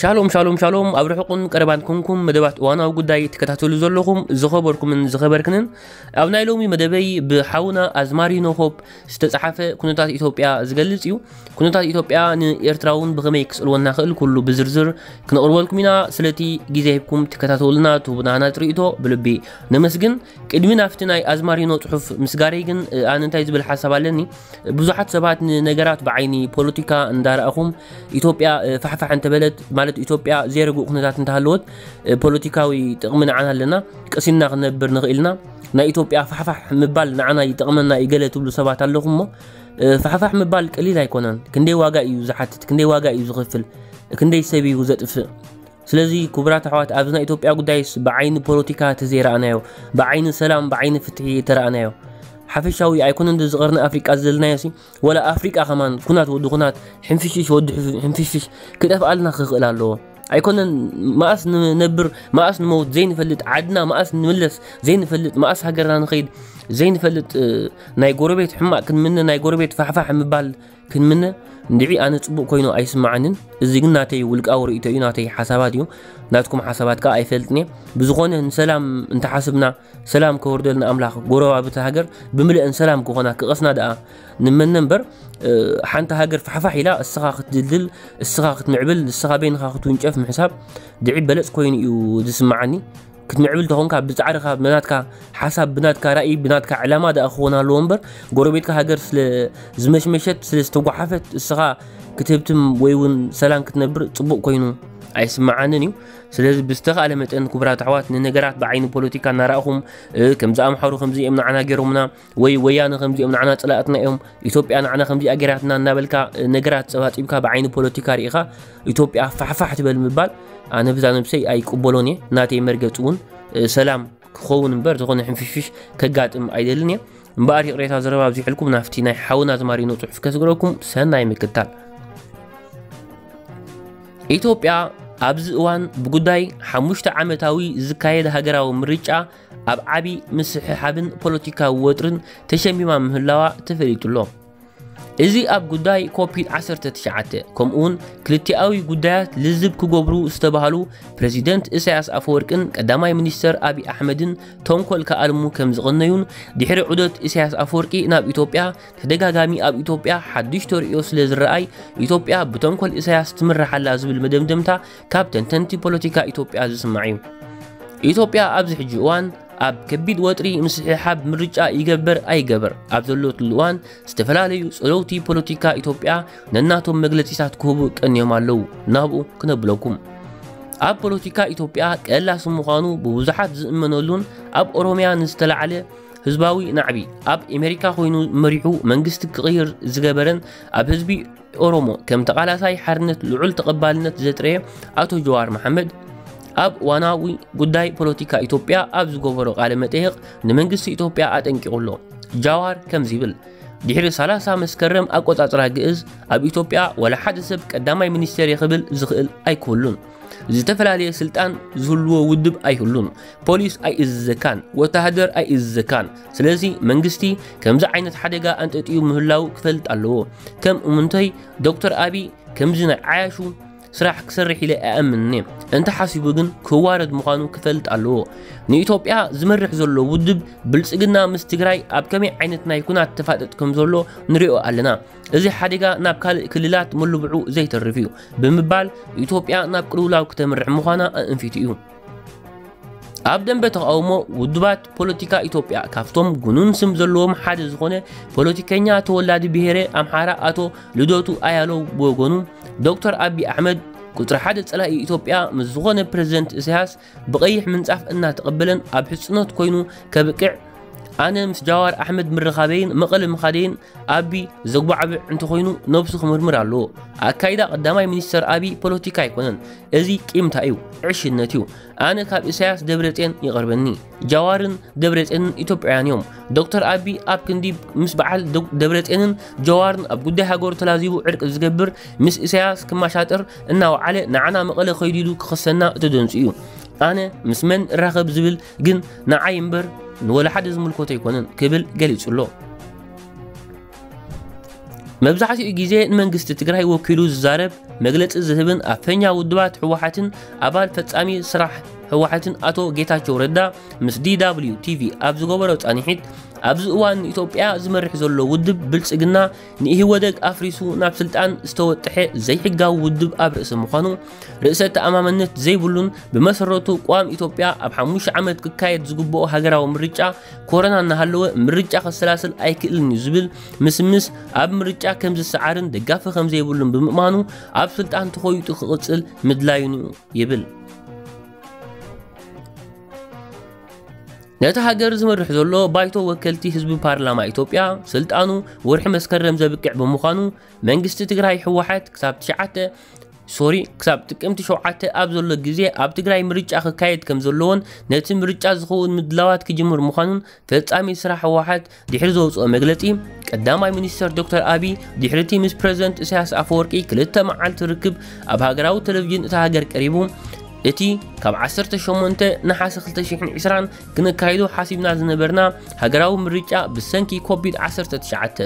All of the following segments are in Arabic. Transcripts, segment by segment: ሻሎም ሻሎም ሻሎም ኣብ ርሑቕን ቀረባን ኮንኩም መደባት እዋናዊ ጉዳይ ትከታተሉ ዘለኹም ዝኸበርኩምን ዝኸበርክንን ኣብ ናይ ሎሚ መደበይ ብሓውና ኣዝማሪኖ ሆፕ ዝተፃሓፈ ኩነታት ኢትዮጵያ ዝገልፅ እዩ ኩነታት ኢትዮጵያ ንኤርትራውን ብኸመይ ክፅልወና ክእል ኩሉ ብዝርዝር ክነቕርበልኩም ኢና ስለቲ ግዜ ሂብኩም ትከታተሉና ትህቡናና ትርእቶ ብልቢ ነመስግን ቅድሚ ናፍቲ ናይ ኣዝማሪኖ ፅሑፍ ምስጋረይ ግን ኣነ እንታይ ዝብል ሓሳብ ኣለኒ ብዙሓት ሰባት ንነገራት ብዓይኒ ፖለቲካ እንዳረኣኹም ኢትዮጵያ ፋሕፋሕ እንተበለት ማለት ኢትዮጵያ ዘይረግኡ ኩነታት እንተሃለወት ፖለቲካዊ ጥቕሚ ንዓና ኣለና ቀሲልና ክንነብር ንኽኢልና ናይ ኢትዮጵያ ፋሕፋሕ ምባል ንዓና ይጠቕመና እዩ ገለ ትብሉ ሰባት ኣለኹም እሞ ፋሕፋሕ ምባል ቀሊል ኣይኮነን ክንደይ ዋጋ እዩ ዝሓትት ክንደይ ዋጋ እዩ ዝኽፍል ክንደይ ሰብ እዩ ዘጥፍእ ስለዚ ክቡራት ኣሕዋት ኣብዚ ናይ ኢትዮጵያ ጉዳይስ ብዓይኒ ፖለቲካ ተዘይረኣናዮ ብዓይኒ ሰላም ብዓይኒ ፍትሒ ተረኣናዮ ሓፈሻዊ ኣይኮነን ዝቐርነ ኣፍሪቃ ዘለና ሲ ወላ ኣፍሪቃ ኸማን ኩናት ወዲ ኩናት ሕንፍሽሽ ወዲ ሕንፍሽሽ ክጠፍ ኣለና ክኽእል ኣለዎ ኣይኮነን ማእስ ንነብር ማእስ ንመውት ዘይንፈልጥ ዓድና ማእስ ንምለስ ዘይንፈልጥ ማእስ ሃገርና ንኸይድ ዘይንፈልጥ ናይ ጎረቤት ሕማቅ ክንምነ ናይ ጎረቤት ፋሕፋሕ ምባል كنمنا ندعي أنا تبوك كوينو أي سمعنن الزين ناتي ولك أو رئيتو ناتي حسابات يو ناتكم حسابات أي فلتني بزغون إن سلام أنت حسبنا سلام كوردلنا أملاخ قروا بتهاجر بملئ إن سلام كونا كقصنا دقا نمن نمبر ሓንቲ ሃገር ፋሕፋሕ ኢላ እስኻ ክትድልድል እስኻ ክትምዕብል ንስኻ በይንኻ ክትውንጨፍ ምሕሳብ ድዒ በለፅ ኮይኑ እዩ ዝስማዓኒ كتمعبل تخونك بزعرك بناتك حسب بناتك رأي بناتك علامة دا أخونا لومبر قربيتك هاجر سل زمش مشت سل استوقع حفت كتبتم ويون سلام كتنبر تبوك كينو ኣይስማዓንን እዩ ስለዚ ብዝተኽኣለ መጠን ክቡራት ኣሕዋትና ነገራት ብዓይኒ ፖለቲካ እናረእኹም ከምዝኣምሓሩ ከምዚኦም ንዓና ገይሮምና ወይ ወያነ ከምዚኦም ንዓና ፅላእትና እዮም ኢትዮጵያ ንዓና ከምዚኣ ገይራትና እናበልካ ነገራት ፀባፂብካ ብዓይኒ ፖለቲካ ርኢኻ ኢትዮጵያ ፋሕፋሕ ትበል ምባል ኣነ ብዛ ነብሰይ ኣይቅበሎን እየ ናተይ መርገፂ እውን ሰላም ክኸውን እምበር ዝኾነ ሕንፍሽፍሽ ከጋጥም ኣይደልን እየ እምበኣር ይቕሬታ ዘረባ ኣብዚሕልኩም ናፍቲ ናይ ሓውና ዝማሪኖ ፅሑፍ ከስግረኩም ሰናይ ምክታል ኢትዮጵያ ኣብዚ እዋን ብጉዳይ ሓሙሽተ ዓመታዊ ዝካየድ ሃገራዊ ምርጫ ኣብ ዓብዪ ምስሕሓብን ፖለቲካዊ ወጥርን ተሸሚማ ምህላዋ ተፈሊጡሎ እዚ ኣብ ጉዳይ ኮቪድ 19 ከምኡውን ክልቲኣዊ ጉዳያት ልዝብ ክገብሩ ዝተባሃሉ ፕሬዚደንት ኢሳያስ ኣፈወርቅን ቀዳማይ ሚኒስተር ኣብዪ ኣሕመድን ተንኮል ከኣልሙ ከም ዝቐነዩን ድሕሪ ዑደት ኢሳያስ ኣፈወርቂ ናብ ኢትዮጵያ ተደጋጋሚ ኣብ ኢትዮጵያ ሓዱሽ ተርእዮ ስለ ዝረኣይ ኢትዮጵያ ብተንኮል ኢሳያስ ትምራሓላ ዝብል መደምደምታ ካብ ተንተንቲ ፖለቲካ ኢትዮጵያ ዝስማዕ እዩ ኢትዮጵያ ኣብዚ ሕጂ እዋን اب كبيد وطري مسح حب مرجع يغبر اي غبر اب زلوت لوان استفلالي صلوتي بوليتيكا ايتوبيا نناتو مغلطي سات كوب قن يمالو نابو كنبلوكم اب بوليتيكا ايتوبيا قلا سمخانو بوزحات زمنولون اب اوروميا نستل علي حزباوي نعبي اب امريكا خوينو مريحو منغست كغير زغبرن اب حزبي اورومو كم تقالا حرنت لعل تقبالنت زتري اتو جوار محمد ኣብ እዋናዊ ጉዳይ ፖለቲካ ኢትዮጵያ ኣብ ዝገበሮ ቃለ መጠይቕ ንመንግስቲ ኢትዮጵያ ኣጠንቂቑ ኣሎ ጃዋር ከምዚ ይብል ድሕሪ 30 መስከረም ኣቆፃፅራ ግእዝ ኣብ ኢትዮጵያ ወላ ሓደ ሰብ ቀዳማይ ሚኒስቴር የኽብል ዝኽእል ኣይክህሉን ዝተፈላለየ ስልጣን ዝህልዎ ውድብ ኣይህሉን ፖሊስ ኣይእዝዘካን ወተሃደር ኣይእዝዘካን ስለዚ መንግስቲ ከምዚ ዓይነት ሓደጋ ኣንጠጥዩ ምህላው ክፈልጥ ኣለዎ ከም እሙንተይ ዶክተር ኣብይ ከምዚ ናይ ዓያሹ ስራሕ ክሰርሕ ኢለ ኣኣምን እየ እንተሓሲቡ ግን ክዋረድ ምዃኑ ክፈልጥ ኣለዎ ንኢትዮጵያ ዝመርሕ ዘሎ ውድብ ብልፅግና ምስ ትግራይ ኣብ ከመይ ዓይነት ናይ ኩናት ተፋጠጥ ከም ዘሎ ንሪኦ ኣለና እዚ ሓደጋ ናብ ካልእ ክልላት ምልብዑ ዘይተርፍ እዩ ብምባል ኢትዮጵያ ናብ ቅልውላው ክተምርሕ ምዃና ኣእንፊቱ እዩ ኣብ ደንበ ተቃውሞ ውድባት ፖለቲካ ኢትዮጵያ ካብቶም ጉኑን ስም ዘለዎም ሓደ ዝኾነ ፖለቲከኛ ተወላዲ ብሄረ ኣምሓራ ኣቶ ልደቱ ኣያለው ብወገኑ ዶክተር አቢ ኣሕመድ ቁጥሪ ሓደ ፀላኢ ኢትዮጵያ ምስ ዝኾነ ፕሬዚደንት እስያስ ብቐይሕ ምንፃፍ እናተቐበለን ኣብ ሕፅነት ኮይኑ ከብቅዕ ኣነ ምስ ጃዋር ኣሕመድ ምረኻበይን መቐለ ምኻደይን ኣቢ ዘጓዓብዕ እንተኾይኑ ነብሱ ክምርምር ኣለዎ ኣካይዳ ቀዳማይ ሚኒስተር ኣቢ ፖለቲካ ኣይኮነን እዚ ቂምታ እዩ ዕሽነት እዩ ኣነ ካብ እሳያስ ደብረፅን ይቐርበኒ ጃዋርን ደብረፅንን ኢትዮጵያውያን እዮም ዶክተር ኣቢ ኣብ ክንዲ ምስ በዓል ደብረፅንን ጀዋርን ኣብ ጉዳይ ሃገሩ ተላዚቡ ዕርቂ ዝገብር ምስ እሳያስ ክማሻጥር እናወዓለ ንዓና መቐለ ኸይዱ ኢሉ ክኸሰና እቲ ደንፁ እዩ ኣነ ምስ መን እራኸብ ዝብል ግን ንዓይ እምበር ንወላ ሓደ ዝምልከቶ ኣይኮነን ክብል ገሊጹ ኣሎ መብዛሕትኡ ግዜ ንመንግስቲ ትግራይ ወኪሉ ዝዛረብ መግለፂ ዝህብን ኣብ ፈኛ ውድባት ህወሓትን ኣባል ፈፃሚ ስራሕ ህወሓትን ኣቶ ጌታቸው ረዳ ምስ ዲ ቲቪ ኣብ ዝገበሮ ፃኒሒት ኣብዚ እዋን ንኢትዮጵያ ዝመርሕ ዘሎ ውድብ ብልፅግና ንኢህወደግ ኣፍሪሱ ናብ ስልጣን ዝተወጥሐ ዘይሕጋዊ ውድብ ኣብ ርእሲ ምዃኑ ርእሰ ተኣማምነት ዘይብሉን ብመሰረቱ ቋም ኢትዮጵያ ኣብ ሓሙሽተ ዓመት ክካየድ ዝግብኦ ሃገራዊ ምርጫ ኮረና እናሃለወ ምርጫ ከሰላስል ኣይክእልን እዩ ዝብል ምስምስ ኣብ ምርጫ ከም ዝሰዓርን ደጋፊ ከም ዘይብሉን ብምእማኑ ኣብ ስልጣን ተኸይጡ ክቕፅል ምድላዩን ይብል ነቲ ሃገር ዝመርሕ ዘሎ ባይቶ ወከልቲ ህዝቢ ፓርላማ ኢትዮጵያ ስልጣኑ ወርሒ መስከረም ዘብቅዕ ብምዃኑ መንግስቲ ትግራይ ህወሓት ክሳብ 9 ሶሪ ክሳብ ጥቅምቲ 7 ኣብ ዘሎ ግዜ ኣብ ትግራይ ምርጫ ክካየድ ከም ዘለዎን ነቲ ምርጫ ዝኸውን ምድላዋት ክጅምር ምዃኑን ፈጻሚ ስራሕ ህወሓት ድሕሪ ዘውፅኦ መግለፂ ቀዳማይ ሚኒስተር ዶክተር ኣብይ ድሕርቲ ምስ ፕረዚደንት እስያስ ኣፈወርቂ ክልተ መዓልቲ ርክብ ኣብ ሃገራዊ ቴሌቭዥን እታ ሃገር ቀሪቡ እቲ ካብ 18 ናሓሰ 220 ክነካይዶ ሓሲብና ዝነበርና ሃገራዊ ምርጫ ብሰንኪ ኮቪድ-19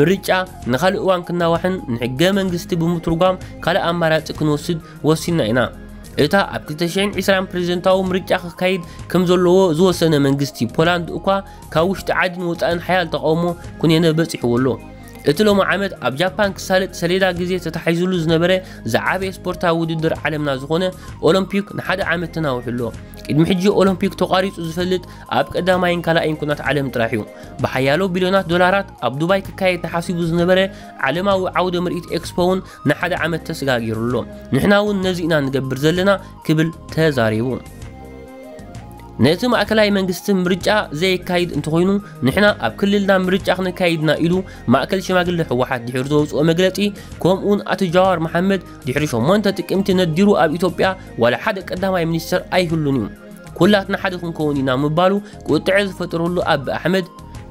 ምርጫ ንኻልእ እዋን ክናዋሕን ንሕገ መንግስቲ ብምትርጓም ካልእ ኣማራፂ ክንወስድ ወሲና ኢና እታ ኣብ 220 ፕሬዝደንታዊ ምርጫ ክካይድ ከም ዘለዎ ዝወሰነ መንግስቲ ፖላንድ እኳ ካብ ውሽጢ ዓድን ወፃእን ሓያል ተቃውሞ ኩነነ በፂሕዎ ኣሎ እቲ ሎሚ ዓመት ኣብ ጃፓን ክሳልጥ ሰሌዳ ግዜ ተታሒዙሉ ዝነበረ ዝዓበየ ስፖርታዊ ውድድር ዓለምና ዝኾነ ኦሎምፒክ ንሓደ ዓመት ተናዊሑሎ ቅድሚ ሕጂ ኦሎምፒክ ተቋሪፁ ዝፈልጥ ኣብ ቀዳማይን ካልኣይን ኩናት ዓለም ጥራሕ እዩ ብሓያሎ ቢልዮናት ዶላራት ኣብ ዱባይ ክካየድ ተሓሲቡ ዝነበረ ዓለማዊ ዓውደ ምርኢት ኤክስፖ እውን ንሓደ ዓመት ተሰጋጊሩሎ ንሕና እውን ነዚ ኢና ንገብር ዘለና ክብል ተዛሪቡ نت مأكلای منگست مرجع زی کاید انتخوینو نحنا ابکلیل دام مرجع خن کاید نایلو مأکل شماقل حواحد دحرزوز و مجلتی کم اون اتجار محمد دحرش منطقه امت ندیرو اب ایتالیا ولا حد قدام ای منیستر ایهلونیم كلاتنا حدكم كونينا مبالو قطع فترولو أب أحمد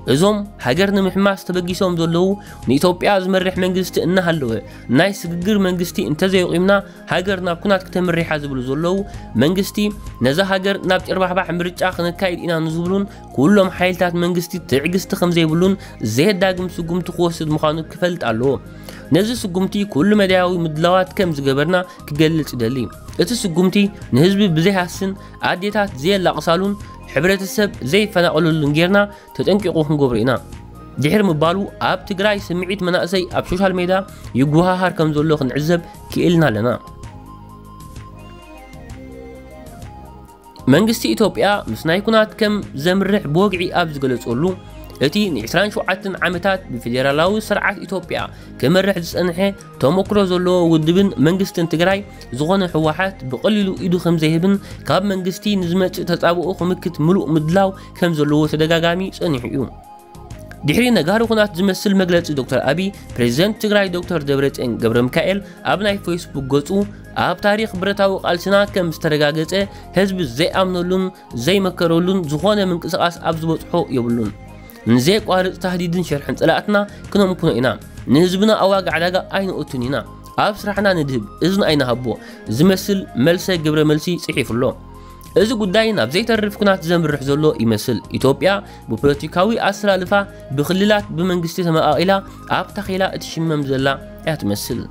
إزوم هاجرنا محماس تبجيسهم ذلوا نيتوبيا زمرح منجستي إنها هلوه نايس جير منجستي أنت زي قيمنا هاجرنا كنات كتمرح زبل ذلوا منجستي نزه هاجر نابت أربع بع مرج آخر كايد إنا نزبلون كلهم حيلتات منجستي تعجست خمسة يبلون زي داقم سجوم تقوسد مخانو كفلت علوه ነዚ ስጉምቲ ኩሉ መድያዊ ምድላዋት ከም ዝገበርና ክገልጽ ይደሊ እቲ ስጉምቲ ንህዝቢ ብዘይሃስን ኣዴታት ዘየላቕሳሉን ሕብረተሰብ ዘይፈናቐሉ ጌርና ተጠንቂቑ ክንገብሩ ኢና ድሕሪ ምባሉ ኣብ ትግራይ ስምዒት መናእሰይ ኣብ ሶሻል ሜድያ ይጓሃሃር ከም ዘሎ ክንዕዘብ ክኢልና ኣለና መንግስቲ ኢትዮጵያ ምስ ናይ ኩናት ከም ዘምርሕ ብወግዒ ኣብ ዝገለጸሉ እቲ ን27 ዓመታት ብፌደራላዊ ስርዓት ኢትዮጵያ ክመርሕ ዝፀንሐ ተመክሮ ዘለዎ ውድብን መንግስትን ትግራይ ዝኾነ ህወሓት ብቐሊሉ ኢዱ ከም ዘይህብን ካብ መንግስቲ ንዝመፅእ ተፃብኦ ክምክት ምሉእ ምድላው ከም ዘለዎ ተደጋጋሚ ፀኒሑ እዩ ድሕሪ ነጋሪ ኩናት ዝመስል መግለፂ ዶክተር ኣብይ ፕሬዚደንት ትግራይ ዶክተር ደብረፅዮን ገብረ ሚካኤል ኣብ ናይ ፌስቡክ ገፁ ኣብ ታሪክ ብረታዊ ቃልስና ከም ዝተረጋገፀ ህዝቢ ዘይኣምነሉን ዘይመከረሉን ዝኾነ ምንቅስቓስ ኣብ ዝበፅሖ የብሉን نزيقوارد تهديدن شرحن طلعتنا كنم كنا إنا نهزبنا أواق عداقة أين أتنينا أبسرحنا ندهب إذن أين هبو زمسل ملسي قبر ملسي صحيف الله إذا قدينا بزيت الرف كنا تزم برحزولو يمثل إثيوبيا ببروتيكاوي أسرى لفا بخليلات بمنجستي سماء إلى أبتخيلا اتشمم زلا اتمثل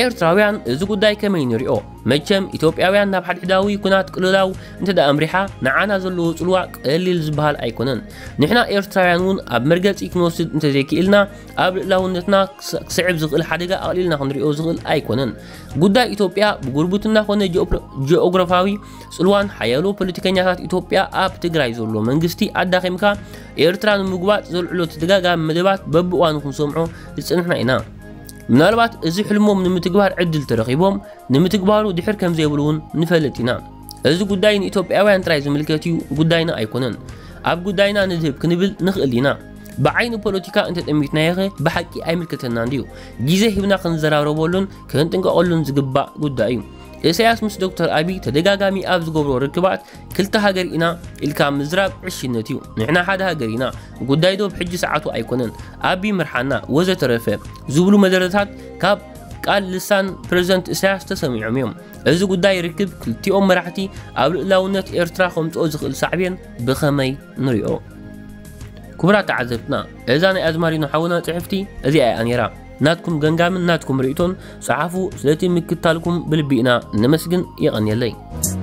ኤርትራውያን እዚ ጉዳይ ከመይ ንሪኦ መቸም ኢትዮጵያውያን ናብ ሓድሕዳዊ ኩናት ቅልላው እንተ ደኣ ኣምሪሓ ንዓና ዘለዎ ፅልዋ ቀሊል ዝበሃል ኣይኮነን ንሕና ኤርትራውያን እውን ኣብ መርገፂ ክንወስድ እንተዘይክኢልና ኣብ ልዕላውነትና ክስዕብ ዝኽእል ሓደጋ ኣቕሊልና ክንሪኦ ዝኽእል ኣይኮነን ጉዳይ ኢትዮጵያ ብጉርብትና ኮነ ጂኦግራፋዊ ፅልዋን ሓያሎ ፖለቲከኛታት ኢትዮጵያ ኣብ ትግራይ ዘሎ መንግስቲ ኣዳኺምካ ኤርትራ ንምግባፅ ዘልዕሎ ተደጋጋሚ መደባት በብእዋኑ ክንሰምዖ ዝፅንሕና ኢና ምናልባት እዚ ሕልሞም ንምትግባር ዕድል ተረኺቦም ንምትግባሩ ድሕር ከም ዘይብሉ ንፈልጥ ኢና እዚ ጉዳይ ንኢትዮጵያውያን ጥራይ ዝምልከት እዩ ጉዳይና ኣይኮነን ኣብ ጉዳይና ንድህብ ክንብል ንኽእል ኢና ብዓይኒ ፖለቲካ እንተጠሚትናየ ኸ ብሓቂ ኣይምልከተናን ድዩ ግዜ ሂብና ክንዘራረበሉን ክንጥንቀቐሉን ዝግባእ ጉዳይ እዩ إسياس مس دكتور أبي تدقاقامي أبز قبرو ركبات كلتا هاجر إنا إلكا مزراب عشي نتيو نحنا حدا هاجر إنا قد دايدو بحج ساعتو أيكونن أبي مرحنا وزة رفا زوبلو مدرتات كاب قال لسان بريزنت إسياس تسمي عميوم إذا قد داي ركب كلتي أم مرحتي أبل لو نت إرترا خمت أوزخ السعبين بخمي نريو كبرات عزبتنا إذا أنا أزماري نحونا تعفتي إذا أنيرا ناتكم جنجام ناتكم ريتون سعفو سلتي مكتالكم بالبينا نمسجن يغني الليل